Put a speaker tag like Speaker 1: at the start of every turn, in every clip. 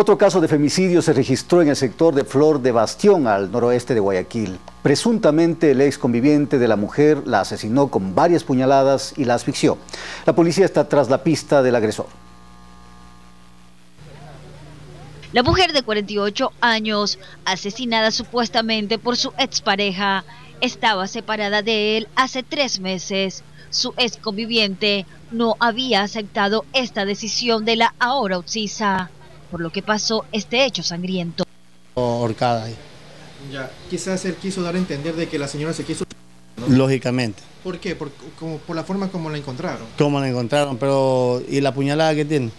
Speaker 1: Otro caso de femicidio se registró en el sector de Flor de Bastión, al noroeste de Guayaquil. Presuntamente el ex conviviente de la mujer la asesinó con varias puñaladas y la asfixió. La policía está tras la pista del agresor.
Speaker 2: La mujer de 48 años, asesinada supuestamente por su expareja, estaba separada de él hace tres meses. Su ex conviviente no había aceptado esta decisión de la ahora Utsisa por lo que pasó este hecho sangriento.
Speaker 3: Horcada ahí.
Speaker 4: Ya, quizás él quiso dar a entender de que la señora se quiso...
Speaker 3: Lógicamente.
Speaker 4: ¿Por qué? Por, como, por la forma como la encontraron.
Speaker 3: Como la encontraron, pero... ¿Y la puñalada que tiene?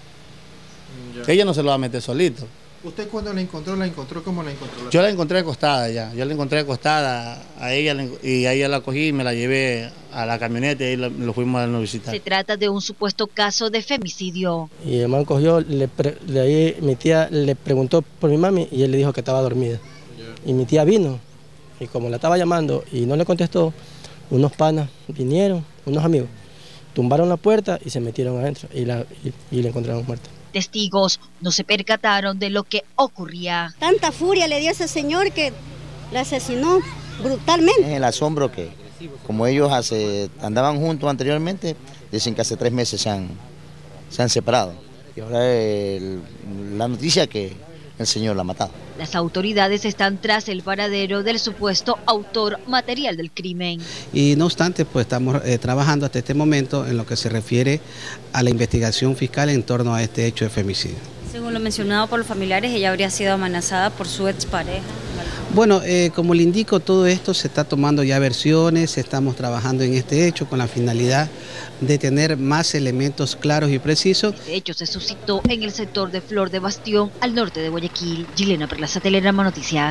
Speaker 3: Ella no se lo va a meter solito.
Speaker 4: ¿Usted cuando la encontró, la encontró como la encontró?
Speaker 3: Yo la encontré acostada ya, yo la encontré acostada a ella y a ella la cogí y me la llevé a la camioneta y ahí lo fuimos a visitar.
Speaker 2: Se trata de un supuesto caso de femicidio.
Speaker 5: Y el man cogió, le de ahí mi tía le preguntó por mi mami y él le dijo que estaba dormida. Y mi tía vino y como la estaba llamando y no le contestó, unos panas vinieron, unos amigos, tumbaron la puerta y se metieron adentro y la, y la encontraron muerta.
Speaker 2: Testigos no se percataron de lo que ocurría.
Speaker 6: Tanta furia le dio a ese señor que la asesinó brutalmente.
Speaker 7: Es el asombro que, como ellos hace, andaban juntos anteriormente, dicen que hace tres meses se han, se han separado. Y ahora la noticia que el señor la ha matado.
Speaker 2: Las autoridades están tras el paradero del supuesto autor material del crimen.
Speaker 8: Y no obstante, pues estamos eh, trabajando hasta este momento en lo que se refiere a la investigación fiscal en torno a este hecho de femicidio.
Speaker 9: Según lo mencionado por los familiares, ella habría sido amenazada por su expareja.
Speaker 8: Bueno, eh, como le indico, todo esto se está tomando ya versiones, estamos trabajando en este hecho con la finalidad de tener más elementos claros y precisos.
Speaker 2: Este hecho se suscitó en el sector de Flor de Bastión, al norte de Guayaquil. Gilena Perlaza, Telegrama Noticias.